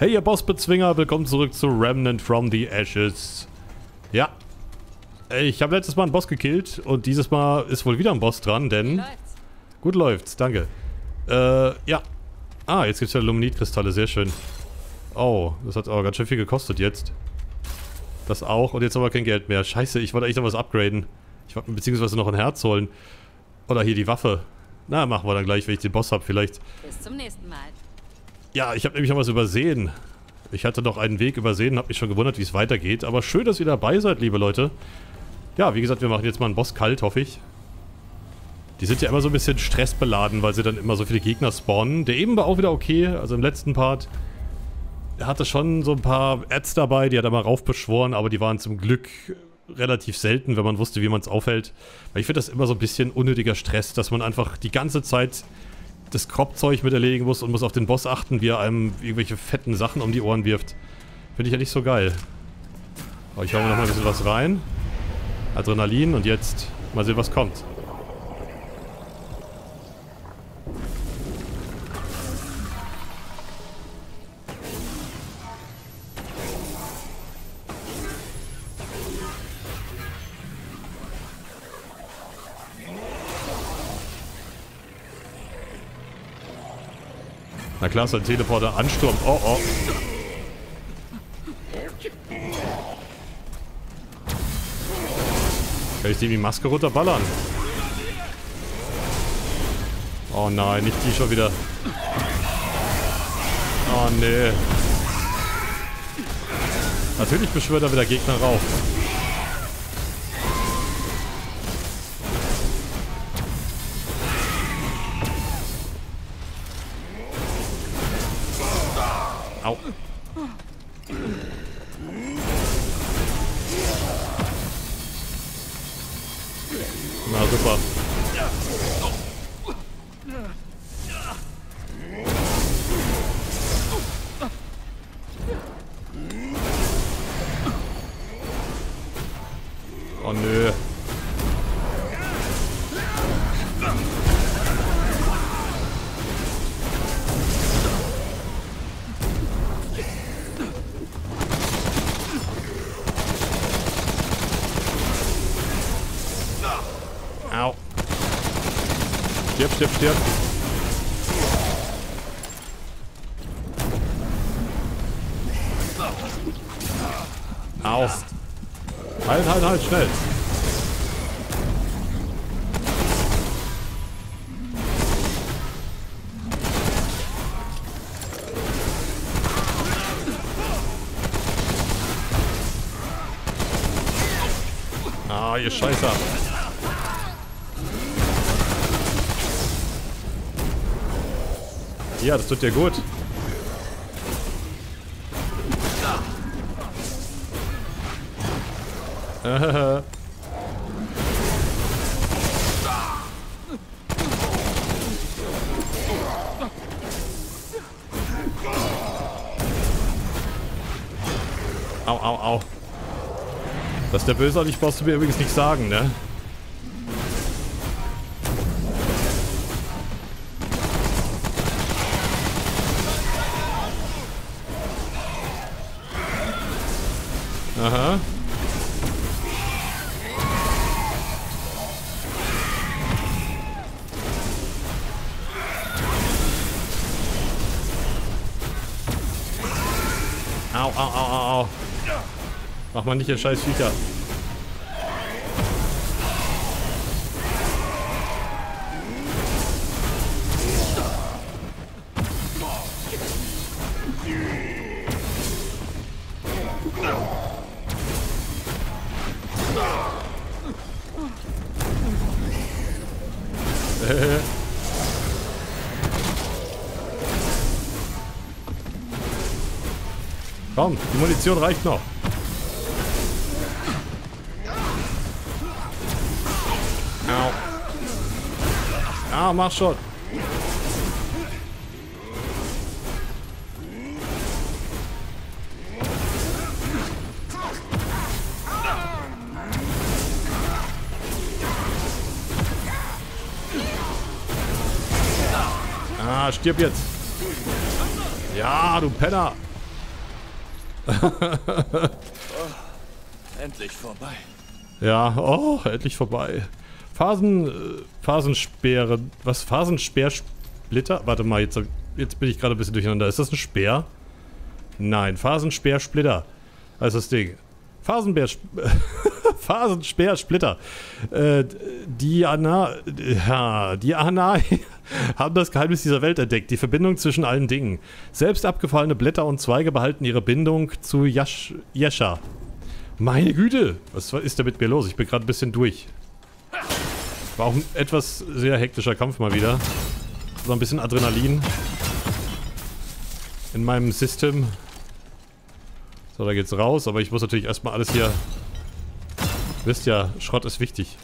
Hey ihr Bossbezwinger, willkommen zurück zu Remnant from the Ashes. Ja, ich habe letztes Mal einen Boss gekillt und dieses Mal ist wohl wieder ein Boss dran, denn... Läuft's. Gut läuft's, danke. Äh, ja. Ah, jetzt gibt's ja Luminit-Kristalle, sehr schön. Oh, das hat aber ganz schön viel gekostet jetzt. Das auch und jetzt haben wir kein Geld mehr. Scheiße, ich wollte eigentlich noch was upgraden. Ich wollte beziehungsweise noch ein Herz holen. Oder hier die Waffe. Na, machen wir dann gleich, wenn ich den Boss habe vielleicht. Bis zum nächsten Mal. Ja, ich habe nämlich noch was übersehen. Ich hatte noch einen Weg übersehen, habe mich schon gewundert, wie es weitergeht. Aber schön, dass ihr dabei seid, liebe Leute. Ja, wie gesagt, wir machen jetzt mal einen Boss kalt, hoffe ich. Die sind ja immer so ein bisschen stressbeladen, weil sie dann immer so viele Gegner spawnen. Der eben war auch wieder okay, also im letzten Part er hatte schon so ein paar Ads dabei, die hat er mal raufbeschworen, aber die waren zum Glück relativ selten, wenn man wusste, wie man es aufhält. Weil ich finde das immer so ein bisschen unnötiger Stress, dass man einfach die ganze Zeit das Kropfzeug mit erledigen muss und muss auf den Boss achten, wie er einem irgendwelche fetten Sachen um die Ohren wirft. Finde ich ja nicht so geil. Aber ich hau mir noch mal ein bisschen was rein. Adrenalin und jetzt mal sehen, was kommt. Klar, ist Teleporter Ansturm. Oh, oh. Kann ich dem die Maske runterballern? Oh nein, nicht die schon wieder. Oh nee. Natürlich beschwört er wieder Gegner rauf. Na super. Halt, halt, schnell. Ah, ihr Scheißer. Ja, das tut dir gut. Au, au, au. Dass der bösartig brauchst du mir übrigens nicht sagen, ne? Mal nicht ihr scheiß Viecher. Komm, die Munition reicht noch. Ja, mach schon. Ah, stirb jetzt. Ja, du Penner. oh, endlich vorbei. Ja, oh, endlich vorbei. Phasen, äh, Phasensperre, was, Phasensperrsplitter? Warte mal, jetzt, jetzt bin ich gerade ein bisschen durcheinander. Ist das ein Speer? Nein, Phasensperrsplitter. Das ist das Ding. Phasenbär, Phasensperrsplitter. Äh, die Ana, ja, die Ana haben das Geheimnis dieser Welt entdeckt, die Verbindung zwischen allen Dingen. Selbst abgefallene Blätter und Zweige behalten ihre Bindung zu Yash. Meine Güte, was ist da mit mir los? Ich bin gerade ein bisschen durch. War auch ein etwas sehr hektischer Kampf mal wieder. So ein bisschen Adrenalin in meinem System. So, da geht's raus, aber ich muss natürlich erstmal alles hier... Wisst ja, Schrott ist wichtig.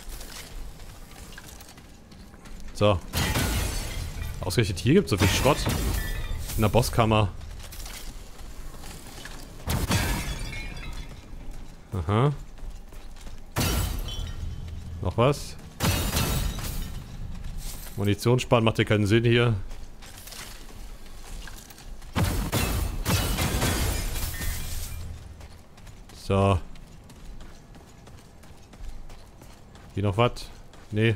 So. Ausgerechnet hier gibt es so viel Schrott. In der Bosskammer. Aha. Noch was? Munition sparen macht ja keinen Sinn hier. So. Hier noch was? Nee.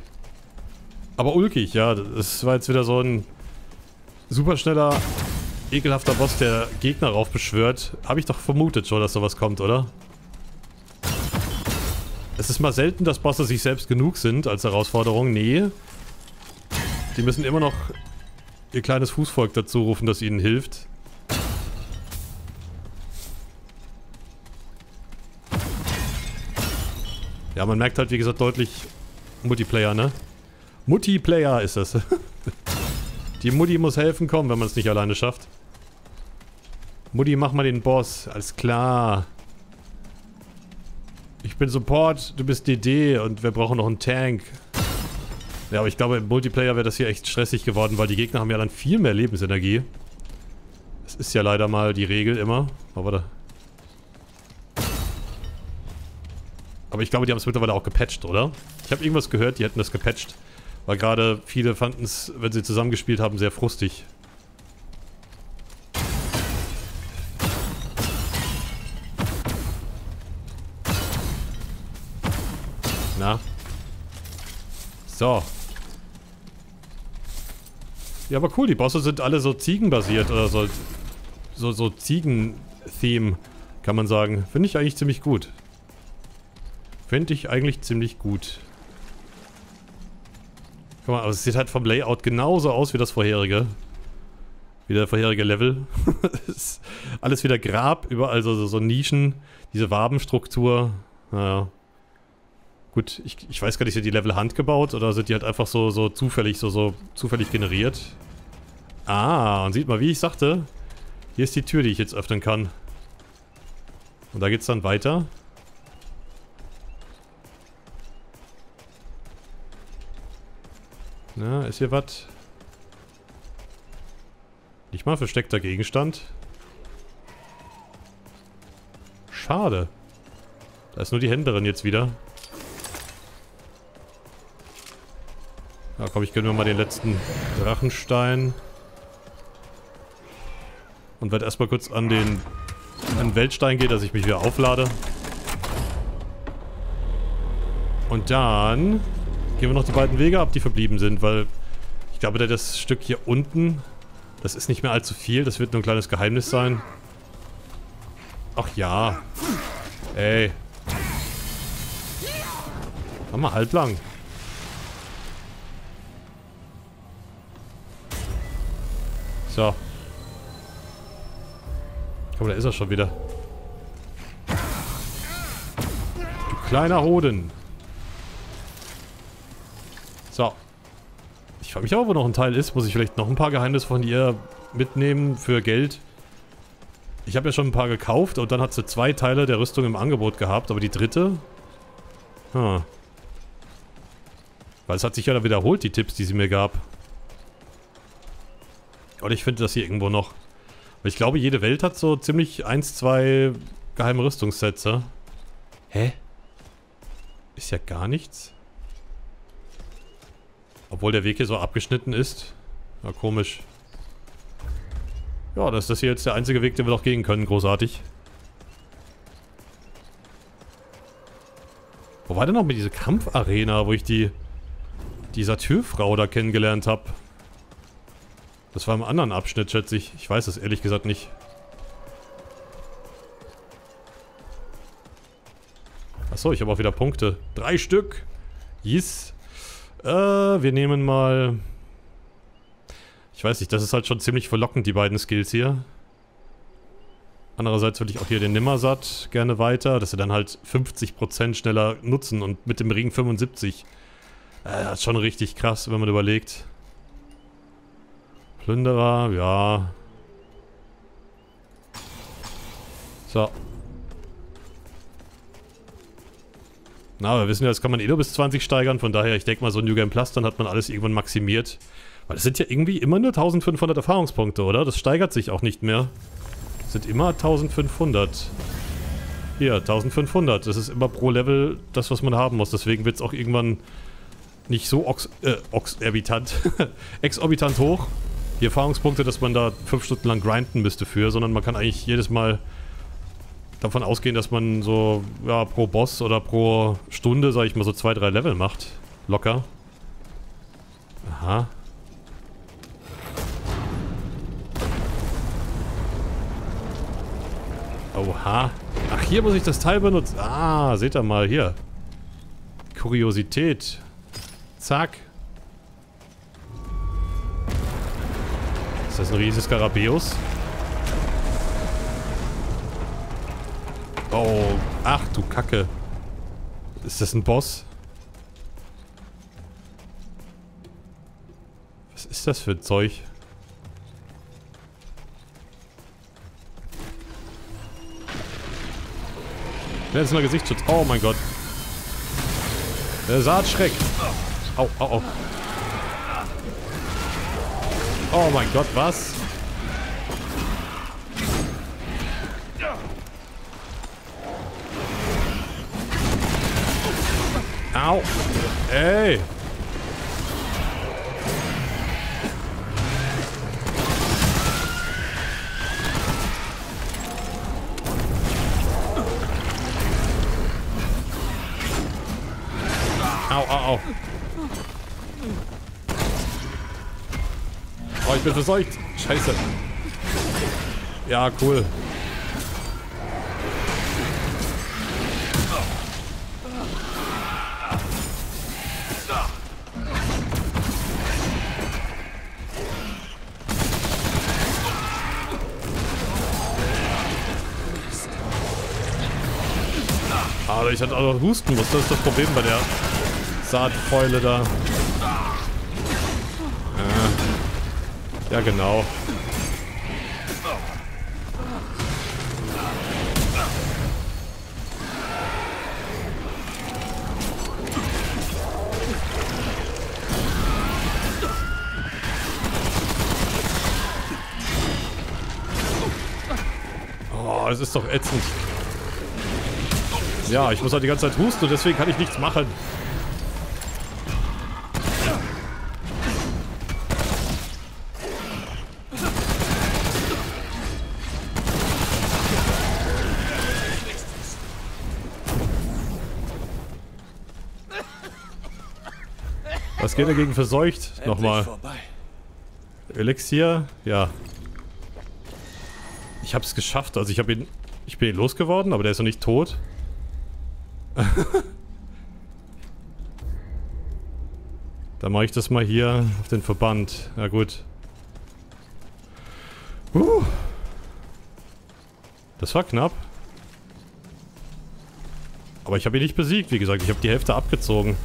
Aber ulkig, ja. Das war jetzt wieder so ein super schneller, ekelhafter Boss, der Gegner raufbeschwört. Habe ich doch vermutet schon, dass sowas kommt, oder? Es ist mal selten, dass Bosse sich selbst genug sind als Herausforderung. Nee. Die müssen immer noch ihr kleines Fußvolk dazu rufen, das ihnen hilft. Ja, man merkt halt, wie gesagt, deutlich Multiplayer, ne? Multiplayer ist das. Die Mutti muss helfen kommen, wenn man es nicht alleine schafft. Mutti, mach mal den Boss. Alles klar. Ich bin Support, du bist DD und wir brauchen noch einen Tank. Ja, aber ich glaube, im Multiplayer wäre das hier echt stressig geworden, weil die Gegner haben ja dann viel mehr Lebensenergie. Das ist ja leider mal die Regel immer. Aber da... Aber ich glaube, die haben es mittlerweile auch gepatcht, oder? Ich habe irgendwas gehört, die hätten das gepatcht. Weil gerade viele fanden es, wenn sie zusammengespielt haben, sehr frustig. Na? So. Ja, aber cool, die Bosse sind alle so ziegenbasiert oder so. So, so Ziegen-Theme, kann man sagen. Finde ich eigentlich ziemlich gut. Finde ich eigentlich ziemlich gut. Guck mal, aber es sieht halt vom Layout genauso aus wie das vorherige. Wie der vorherige Level. alles wieder Grab, überall so, so Nischen, diese Wabenstruktur. Naja. Gut, ich, ich weiß gar nicht, sind die Level handgebaut oder sind die halt einfach so, so zufällig, so, so zufällig generiert? Ah, und sieht mal, wie ich sagte, hier ist die Tür, die ich jetzt öffnen kann. Und da geht's dann weiter. Na, ist hier was? Nicht mal versteckter Gegenstand. Schade. Da ist nur die Händlerin jetzt wieder. Ja, komm, ich gönne mir mal den letzten Drachenstein. Und werde erstmal kurz an den, an den Weltstein gehen, dass ich mich wieder auflade. Und dann gehen wir noch die beiden Wege ab, die verblieben sind, weil ich glaube, das Stück hier unten, das ist nicht mehr allzu viel. Das wird nur ein kleines Geheimnis sein. Ach ja. Ey. Mach mal halblang. So. Komm, da ist er schon wieder. Du kleiner Hoden. So. Ich frage mich auch, wo noch ein Teil ist. Muss ich vielleicht noch ein paar Geheimnisse von ihr mitnehmen für Geld? Ich habe ja schon ein paar gekauft und dann hat sie zwei Teile der Rüstung im Angebot gehabt, aber die dritte? Hm. Weil es hat sich ja da wiederholt, die Tipps, die sie mir gab. Und ich finde das hier irgendwo noch. Ich glaube, jede Welt hat so ziemlich eins, zwei geheime Rüstungssätze. Hä? Ist ja gar nichts. Obwohl der Weg hier so abgeschnitten ist. Na, komisch. Ja, das ist das hier jetzt der einzige Weg, den wir noch gehen können. Großartig. Wo war denn noch mit dieser Kampfarena, wo ich die... dieser Türfrau da kennengelernt habe? Das war im anderen Abschnitt, schätze ich. Ich weiß es ehrlich gesagt nicht. Achso, ich habe auch wieder Punkte. Drei Stück. Yes. Äh, wir nehmen mal... Ich weiß nicht, das ist halt schon ziemlich verlockend, die beiden Skills hier. Andererseits will ich auch hier den Nimmersatt gerne weiter, dass sie dann halt 50% schneller nutzen und mit dem Ring 75. Äh, das ist schon richtig krass, wenn man überlegt. Plünderer, ja. So. Na, wir wissen ja, das kann man eh nur bis 20 steigern, von daher, ich denke mal, so New Game Plus, dann hat man alles irgendwann maximiert. Weil das sind ja irgendwie immer nur 1500 Erfahrungspunkte, oder? Das steigert sich auch nicht mehr. Das sind immer 1500. Hier, 1500. Das ist immer pro Level das, was man haben muss. Deswegen wird es auch irgendwann nicht so ox äh, exorbitant, exorbitant hoch. Die Erfahrungspunkte, dass man da 5 Stunden lang grinden müsste für, sondern man kann eigentlich jedes Mal davon ausgehen, dass man so ja, pro Boss oder pro Stunde, sag ich mal, so zwei, drei Level macht. Locker. Aha. Oha. Ach, hier muss ich das Teil benutzen. Ah, seht ihr mal hier. Kuriosität. Zack. Ist das ein riesiges Skarabäus? Oh, ach du Kacke. Ist das ein Boss? Was ist das für ein Zeug? Wer ist mal Gesichtsschutz? Oh mein Gott. Der Saatschreck. Au, au, au. Oh mein Gott, was? Au. Ey. Au, au, au. Oh, ich bin verseucht. Scheiße. Ja, cool. Aber ich hatte auch noch husten. Das ist das Problem bei der Saatfäule da. Ja, genau. Oh, es ist doch ätzend. Ja, ich muss halt die ganze Zeit husten und deswegen kann ich nichts machen. Was geht dagegen verseucht? Nochmal. Elixier? Ja. Ich hab's geschafft. Also ich hab ihn... Ich bin ihn losgeworden, aber der ist noch nicht tot. Dann mache ich das mal hier auf den Verband. Ja gut. Uh. Das war knapp. Aber ich habe ihn nicht besiegt, wie gesagt. Ich habe die Hälfte abgezogen.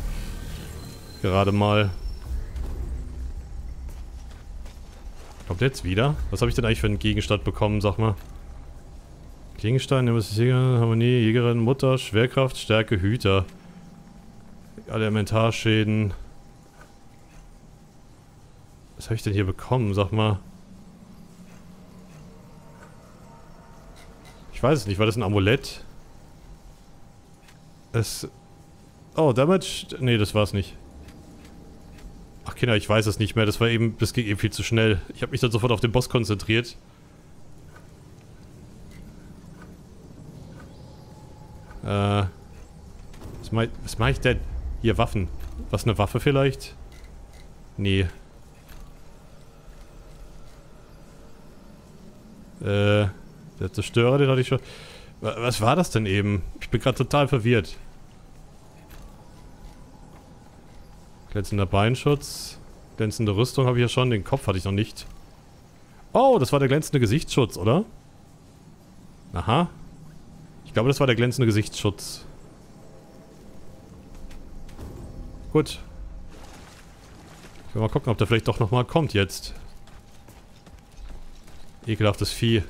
Gerade mal. Kommt jetzt wieder? Was habe ich denn eigentlich für einen Gegenstand bekommen, sag mal? Gegenstein, Harmonie, Jägerin, Mutter, Schwerkraft, Stärke, Hüter. Elementarschäden. Was habe ich denn hier bekommen, sag mal? Ich weiß es nicht, war das ein Amulett? Es... Oh, Damage... Nee, das war es nicht. Ach Kinder, ich weiß es nicht mehr. Das war eben... Das ging eben viel zu schnell. Ich habe mich dann sofort auf den Boss konzentriert. Äh... Was mache mach ich denn? Hier, Waffen. Was, eine Waffe vielleicht? Nee. Äh, der Zerstörer, den hatte ich schon... Was war das denn eben? Ich bin gerade total verwirrt. Glänzender Beinschutz. Glänzende Rüstung habe ich ja schon, den Kopf hatte ich noch nicht. Oh, das war der glänzende Gesichtsschutz, oder? Aha. Ich glaube, das war der glänzende Gesichtsschutz. Gut. Ich will mal gucken, ob der vielleicht doch nochmal kommt jetzt. Ekelhaftes Vieh.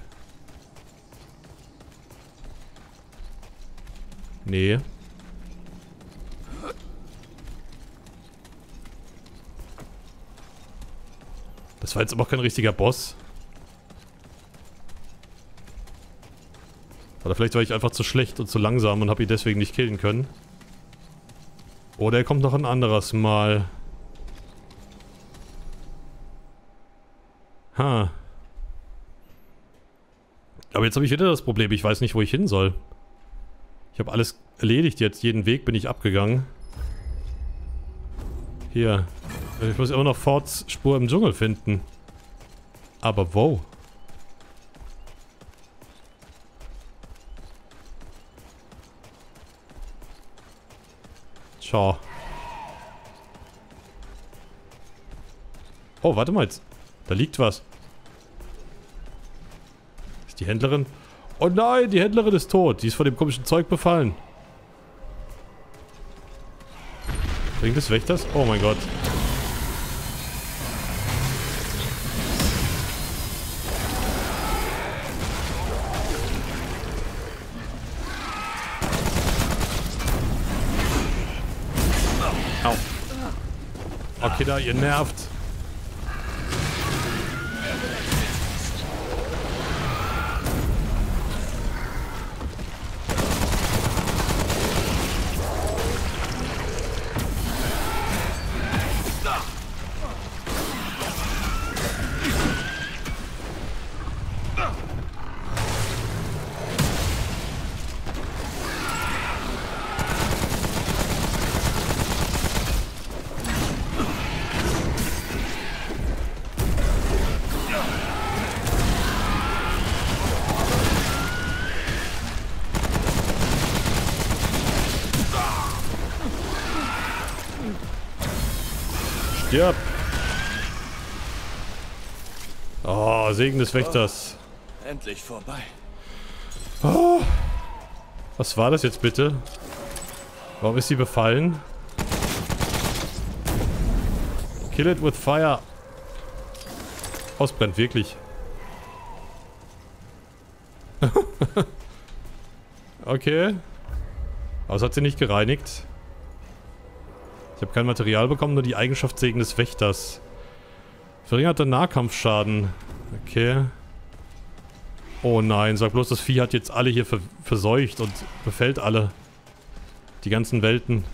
Nee. Das war jetzt aber auch kein richtiger Boss. Oder vielleicht war ich einfach zu schlecht und zu langsam und habe ihn deswegen nicht killen können. Oder er kommt noch ein anderes Mal. Ha. Aber jetzt habe ich wieder das Problem, ich weiß nicht, wo ich hin soll. Ich habe alles erledigt jetzt, jeden Weg bin ich abgegangen. Hier. Ich muss immer noch Fords Spur im Dschungel finden. Aber wo? Tja. Oh, warte mal jetzt. Da liegt was. Ist die Händlerin? Oh nein, die Händlerin ist tot. Die ist von dem komischen Zeug befallen. Bringt es Wächters? Oh mein Gott. Okay, da, ihr nervt. Stirb! Oh, Segen des Wächters. Oh, endlich vorbei. Oh. Was war das jetzt bitte? Warum ist sie befallen? Kill it with fire. Ausbrennt, wirklich. okay. Aber es hat sie nicht gereinigt. Ich habe kein Material bekommen, nur die Eigenschaft Segen des Wächters. Verringerter Nahkampfschaden. Okay. Oh nein, sag bloß, das Vieh hat jetzt alle hier verseucht und befällt alle. Die ganzen Welten.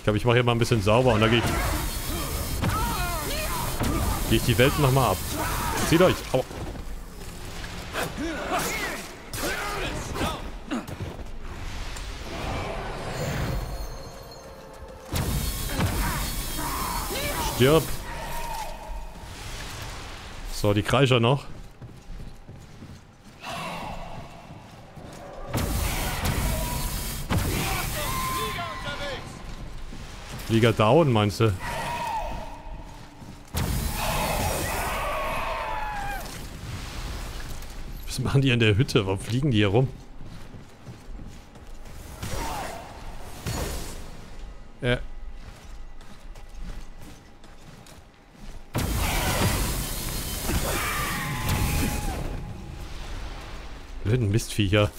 Ich glaube, ich mache hier mal ein bisschen sauber und dann gehe ich... Gehe ich die Welt nochmal ab. Zieht euch! Au. Stirb! So, die Kreischer noch. Flieger down, meinst du? Was machen die in der Hütte? Warum fliegen die hier rum? Ja. Blöden Mistviecher.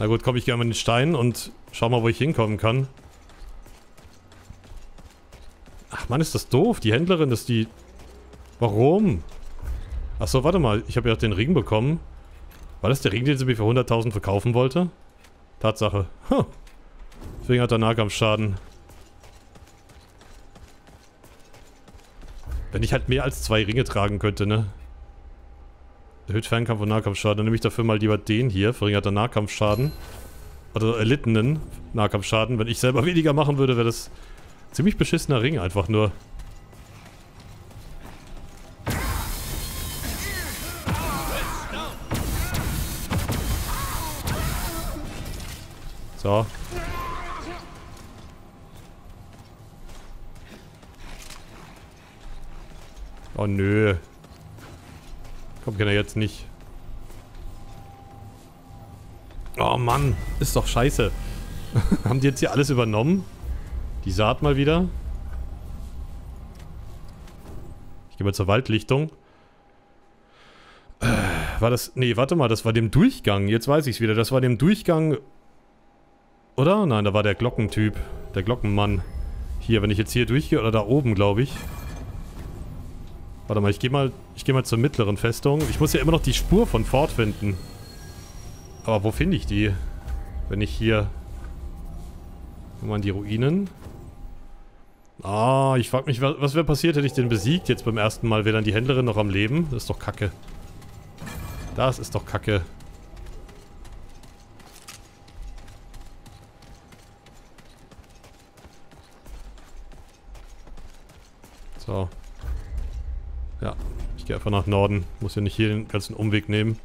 Na gut, komme ich gerne mit den Steinen und schau mal, wo ich hinkommen kann. Mann, ist das doof. Die Händlerin ist die... Warum? Achso, warte mal. Ich habe ja den Ring bekommen. War das der Ring, den sie mir für 100.000 verkaufen wollte? Tatsache. Huh. Deswegen hat er Nahkampfschaden. Wenn ich halt mehr als zwei Ringe tragen könnte, ne? Erhöht Fernkampf und Nahkampfschaden. Dann nehme ich dafür mal lieber den hier. Verringerter Nahkampfschaden. Oder erlittenen Nahkampfschaden. Wenn ich selber weniger machen würde, wäre das ziemlich beschissener Ring einfach nur. So. Oh nö. Kommt ja jetzt nicht. Oh Mann, ist doch scheiße. Haben die jetzt hier alles übernommen? Die Saat mal wieder. Ich gehe mal zur Waldlichtung. Äh, war das... Nee, warte mal, das war dem Durchgang. Jetzt weiß ich es wieder. Das war dem Durchgang... Oder? Nein, da war der Glockentyp. Der Glockenmann. Hier, wenn ich jetzt hier durchgehe, oder da oben, glaube ich. Warte mal, ich gehe mal, gehe mal zur mittleren Festung. Ich muss ja immer noch die Spur von Ford finden. Aber wo finde ich die? Wenn ich hier... Guck mal die Ruinen. Ah, ich frage mich, was wäre passiert, hätte ich den besiegt jetzt beim ersten Mal? Wäre dann die Händlerin noch am Leben? Das ist doch kacke. Das ist doch kacke. So. Ja, ich gehe einfach nach Norden. Muss ja nicht hier den ganzen Umweg nehmen.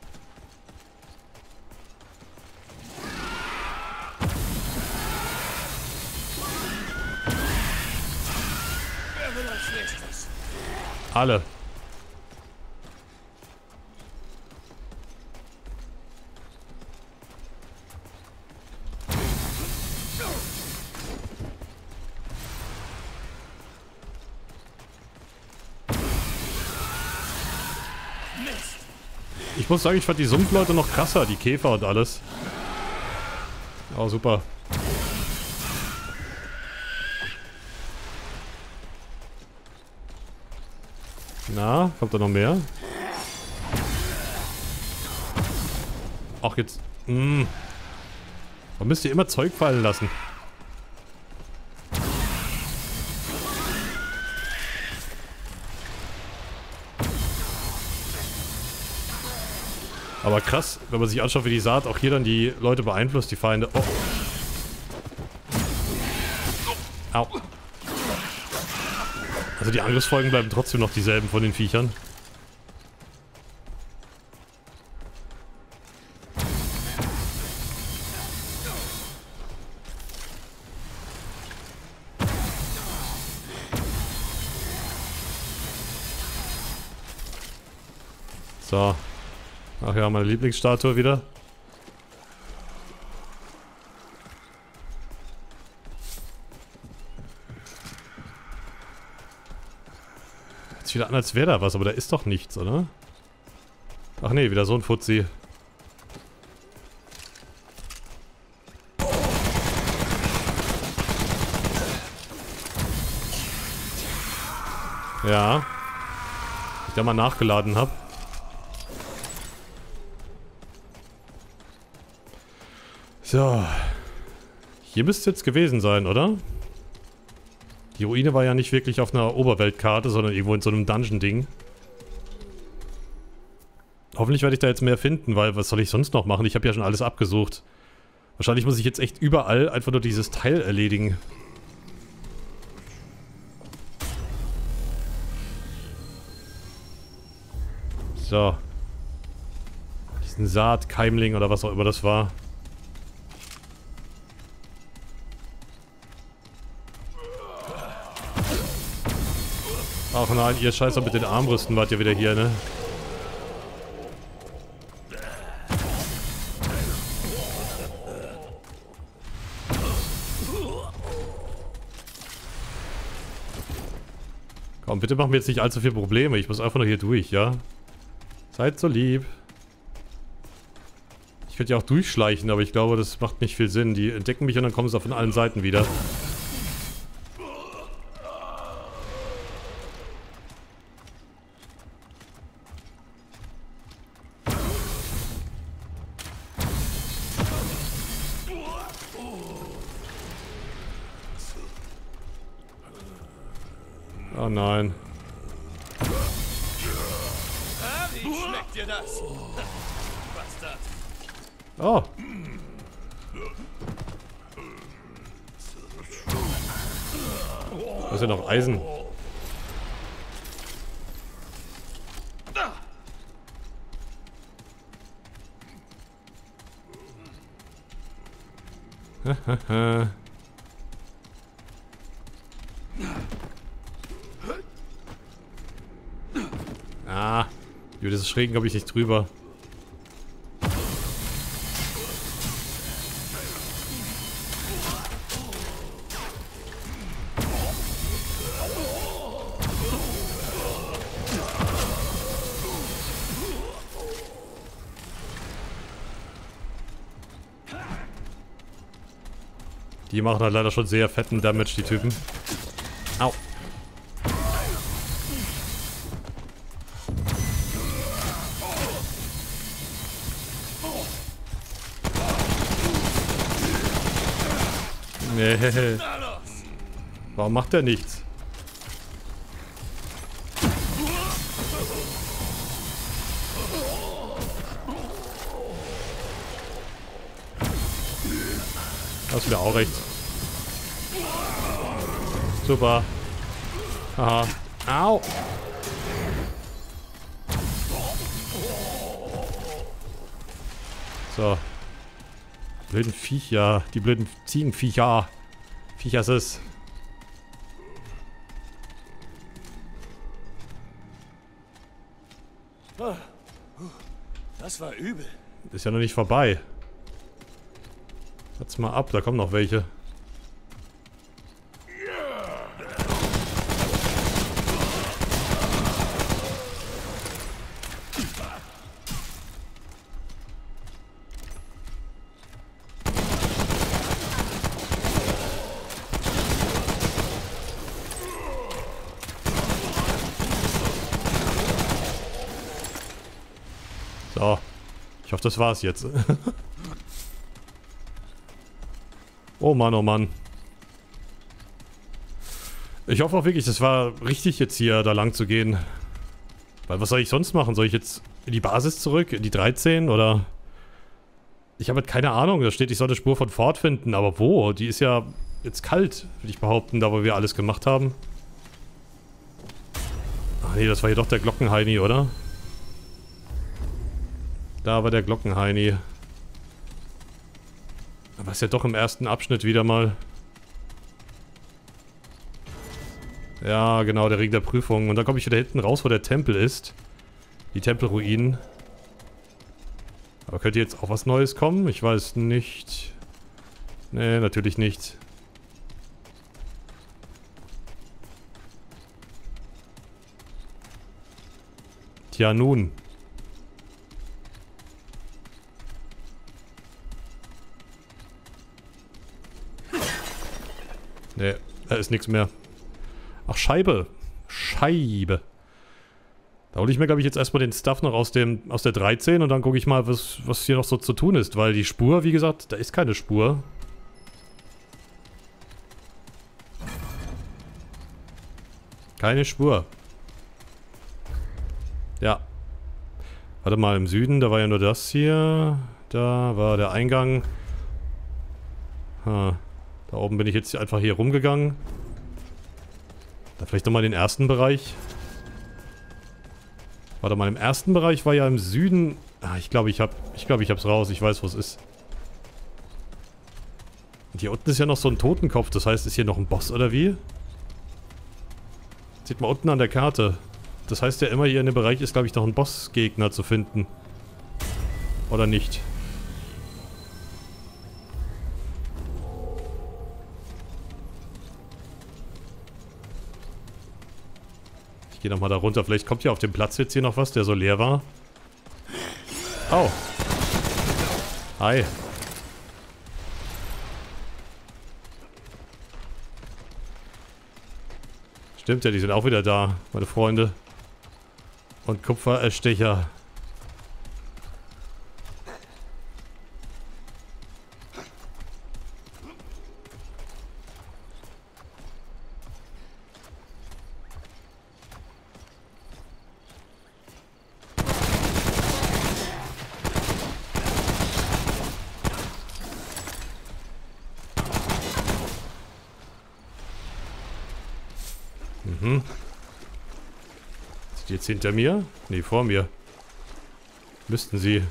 Alle. Ich muss sagen, ich fand die Sumpfleute noch krasser, die Käfer und alles. Oh, super. Na, kommt da noch mehr? Ach, jetzt... Mh. Hm. Warum müsst ihr immer Zeug fallen lassen? Aber krass, wenn man sich anschaut, wie die Saat auch hier dann die Leute beeinflusst, die Feinde. Oh. Au. Also die Angriffsfolgen bleiben trotzdem noch dieselben von den Viechern. So. Ach ja, meine Lieblingsstatue wieder. Wieder an, als wäre da was, aber da ist doch nichts, oder? Ach nee, wieder so ein Fuzzi. Ja. Ich da mal nachgeladen habe. So. Hier müsste es jetzt gewesen sein, oder? Die Ruine war ja nicht wirklich auf einer Oberweltkarte, sondern irgendwo in so einem Dungeon-Ding. Hoffentlich werde ich da jetzt mehr finden, weil was soll ich sonst noch machen? Ich habe ja schon alles abgesucht. Wahrscheinlich muss ich jetzt echt überall einfach nur dieses Teil erledigen. So. Diesen Saatkeimling oder was auch immer das war. Ach nein, ihr Scheißer mit den Armbrüsten wart ja wieder hier, ne? Komm, bitte machen wir jetzt nicht allzu viele Probleme. Ich muss einfach nur hier durch, ja? Seid so lieb. Ich könnte ja auch durchschleichen, aber ich glaube, das macht nicht viel Sinn. Die entdecken mich und dann kommen sie von allen Seiten wieder. Schmeckt dir das? Bastard. Oh. Da ist ja noch Eisen. ah, über das Schrägen komme ich nicht drüber. Die machen halt leider schon sehr fetten Damage, die Typen. Au. Nee. Warum macht er nichts? Hast wieder auch recht. Super. Haha. Au. So. Blöden Viecher. Die blöden Ziegenviecher. Viecher ist es. Das war übel. Ist ja noch nicht vorbei. Warte mal ab, da kommen noch welche. Ich hoffe, das war's jetzt. oh Mann, oh Mann. Ich hoffe auch wirklich, das war richtig jetzt hier da lang zu gehen. Weil was soll ich sonst machen? Soll ich jetzt in die Basis zurück? In die 13 oder... Ich habe halt keine Ahnung. Da steht, ich soll eine Spur von Ford finden. Aber wo? Die ist ja jetzt kalt, würde ich behaupten, da wo wir alles gemacht haben. Ach nee, das war hier doch der Glockenheini, oder? Da war der Glockenheini. Aber ist ja doch im ersten Abschnitt wieder mal. Ja, genau, der Ring der Prüfung. Und dann komme ich wieder hinten raus, wo der Tempel ist. Die Tempelruinen. Aber könnte jetzt auch was Neues kommen? Ich weiß nicht. Nee, natürlich nicht. Tja, nun. Da ist nichts mehr. Ach, Scheibe. Scheibe. Da hole ich mir, glaube ich, jetzt erstmal den Stuff noch aus, dem, aus der 13 und dann gucke ich mal, was, was hier noch so zu tun ist. Weil die Spur, wie gesagt, da ist keine Spur. Keine Spur. Ja. Warte mal, im Süden, da war ja nur das hier. Da war der Eingang. Ha. Da oben bin ich jetzt einfach hier rumgegangen. Da vielleicht nochmal den ersten Bereich. Warte mal, im ersten Bereich war ja im Süden... Ah, ich glaube, ich habe ich glaube, ich hab's raus. Ich weiß, wo es ist. Und hier unten ist ja noch so ein Totenkopf. Das heißt, ist hier noch ein Boss oder wie? Sieht mal unten an der Karte. Das heißt ja immer, hier in dem Bereich ist, glaube ich, noch ein Bossgegner zu finden. Oder nicht? Gehe nochmal da runter. Vielleicht kommt hier auf dem Platz jetzt hier noch was, der so leer war. Oh. Hi. Stimmt ja, die sind auch wieder da, meine Freunde. Und Kupfererstecher. Sind die jetzt hinter mir? Nee, vor mir. Müssten sie.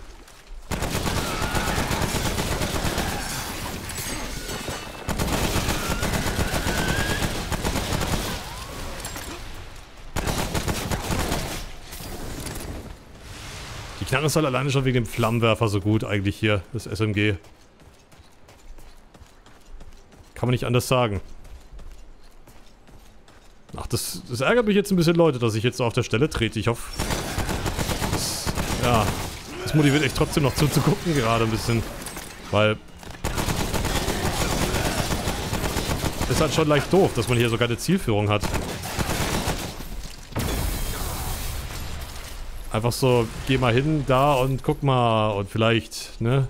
Die Knarre ist halt alleine schon wegen dem Flammenwerfer so gut eigentlich hier, das SMG. Kann man nicht anders sagen. Das, das ärgert mich jetzt ein bisschen, Leute, dass ich jetzt so auf der Stelle trete. Ich hoffe, das, ja, das motiviert echt trotzdem noch zuzugucken gerade ein bisschen. Weil ist halt schon leicht doof, dass man hier sogar eine Zielführung hat. Einfach so, geh mal hin, da und guck mal und vielleicht, ne?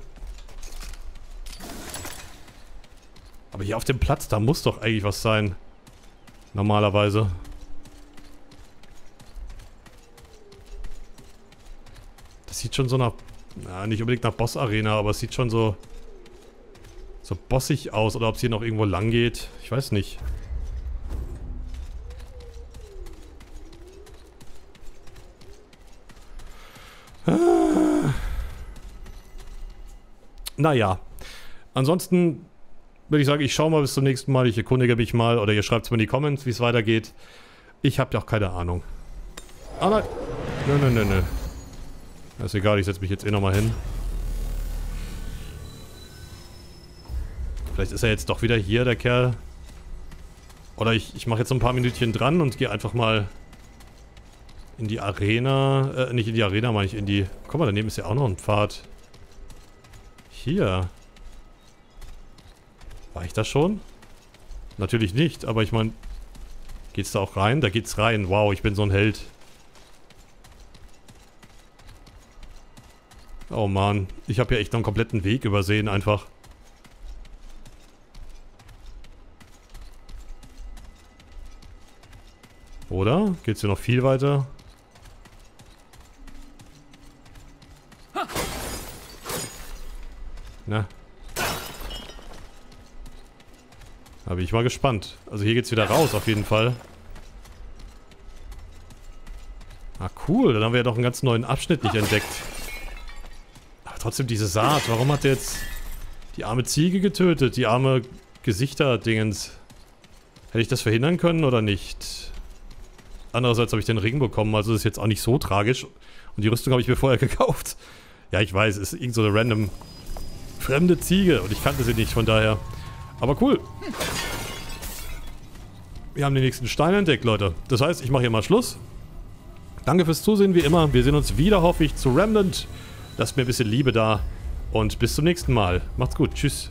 Aber hier auf dem Platz, da muss doch eigentlich was sein. Normalerweise. Das sieht schon so nach... Na, nicht unbedingt nach Boss-Arena, aber es sieht schon so... So bossig aus. Oder ob es hier noch irgendwo lang geht. Ich weiß nicht. Ah. Naja. Ansonsten würde ich sagen, ich schaue mal bis zum nächsten Mal. Ich erkundige mich mal oder ihr schreibt es mir in die Comments, wie es weitergeht. Ich habe ja auch keine Ahnung. Ah nein. Nö, nö, nö, nö. ist egal, ich setze mich jetzt eh nochmal hin. Vielleicht ist er jetzt doch wieder hier, der Kerl. Oder ich, ich mache jetzt ein paar Minütchen dran und gehe einfach mal in die Arena. Äh, nicht in die Arena, meine ich, in die... Guck mal, daneben ist ja auch noch ein Pfad. Hier. War ich da schon? Natürlich nicht, aber ich meine... Geht's da auch rein? Da geht's rein. Wow, ich bin so ein Held. Oh Mann, ich habe ja echt noch einen kompletten Weg übersehen einfach. Oder? Geht's hier noch viel weiter? Na, Da ich mal gespannt. Also hier geht's wieder raus auf jeden Fall. Ah cool, dann haben wir ja doch einen ganz neuen Abschnitt nicht entdeckt. Aber trotzdem diese Saat. Warum hat der jetzt die arme Ziege getötet? Die arme Gesichter-Dingens. Hätte ich das verhindern können oder nicht? Andererseits habe ich den Ring bekommen, also ist jetzt auch nicht so tragisch. Und die Rüstung habe ich mir vorher gekauft. Ja, ich weiß, es ist irgend so eine random fremde Ziege und ich kannte sie nicht, von daher... Aber cool. Wir haben den nächsten Stein entdeckt, Leute. Das heißt, ich mache hier mal Schluss. Danke fürs Zusehen, wie immer. Wir sehen uns wieder, hoffe ich, zu Remnant. Lasst mir ein bisschen Liebe da. Und bis zum nächsten Mal. Macht's gut. Tschüss.